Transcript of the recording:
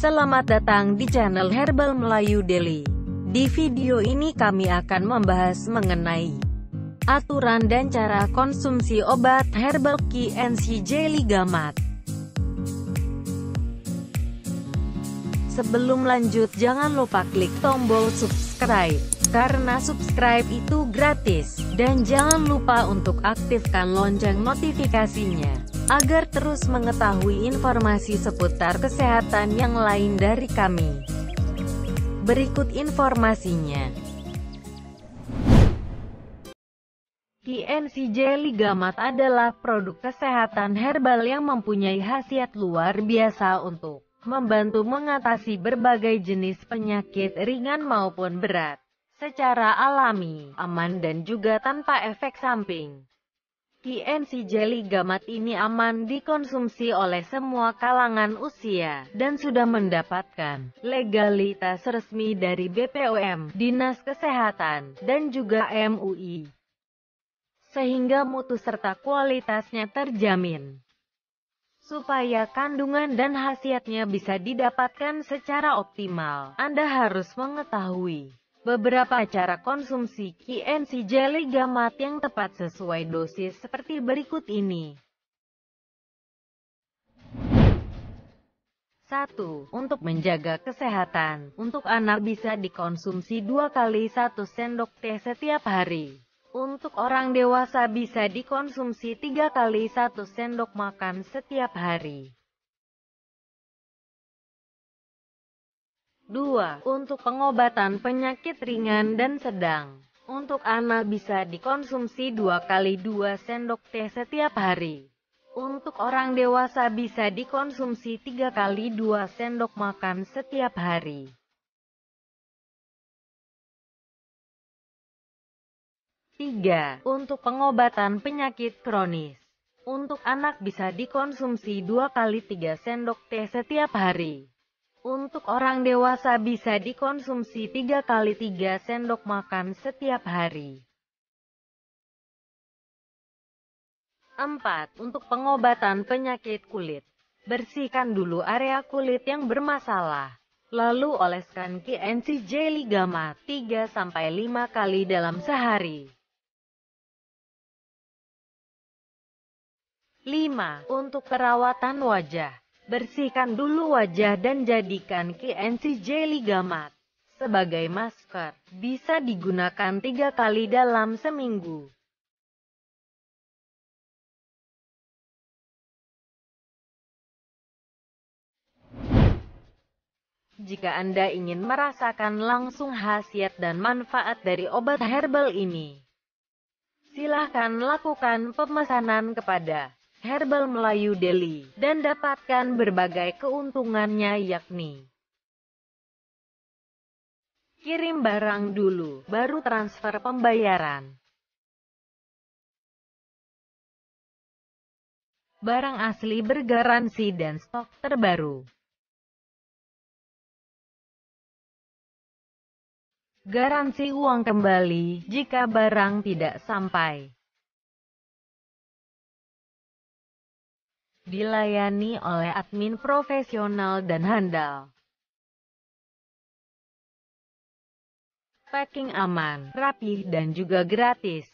Selamat datang di channel Herbal Melayu Daily. Di video ini kami akan membahas mengenai aturan dan cara konsumsi obat herbal KNCJ Ligamat. Sebelum lanjut jangan lupa klik tombol subscribe, karena subscribe itu gratis, dan jangan lupa untuk aktifkan lonceng notifikasinya agar terus mengetahui informasi seputar kesehatan yang lain dari kami. Berikut informasinya. KNCJ Ligamat adalah produk kesehatan herbal yang mempunyai khasiat luar biasa untuk membantu mengatasi berbagai jenis penyakit ringan maupun berat, secara alami, aman dan juga tanpa efek samping. PNC Jelly Gamat ini aman dikonsumsi oleh semua kalangan usia, dan sudah mendapatkan legalitas resmi dari BPOM, Dinas Kesehatan, dan juga MUI. Sehingga mutu serta kualitasnya terjamin. Supaya kandungan dan khasiatnya bisa didapatkan secara optimal, Anda harus mengetahui Beberapa cara konsumsi KNC Jelly Gamat yang tepat sesuai dosis seperti berikut ini. 1. Untuk menjaga kesehatan, untuk anak bisa dikonsumsi dua kali satu sendok teh setiap hari. Untuk orang dewasa bisa dikonsumsi tiga kali satu sendok makan setiap hari. 2. Untuk pengobatan penyakit ringan dan sedang. Untuk anak bisa dikonsumsi 2 kali 2 sendok teh setiap hari. Untuk orang dewasa bisa dikonsumsi 3 kali 2 sendok makan setiap hari. Tiga, untuk pengobatan penyakit kronis. Untuk anak bisa dikonsumsi 2 kali 3 sendok teh setiap hari. Untuk orang dewasa bisa dikonsumsi 3 kali 3 sendok makan setiap hari. 4. Untuk pengobatan penyakit kulit. Bersihkan dulu area kulit yang bermasalah. Lalu oleskan KNC Jelly Gamma 3-5 kali dalam sehari. 5. Untuk perawatan wajah. Bersihkan dulu wajah dan jadikan KNC Jelly Gamat sebagai masker. Bisa digunakan tiga kali dalam seminggu. Jika Anda ingin merasakan langsung khasiat dan manfaat dari obat herbal ini, silahkan lakukan pemesanan kepada Herbal Melayu Delhi, dan dapatkan berbagai keuntungannya yakni Kirim barang dulu, baru transfer pembayaran. Barang asli bergaransi dan stok terbaru. Garansi uang kembali jika barang tidak sampai. Dilayani oleh admin profesional dan handal. Packing aman, rapih dan juga gratis.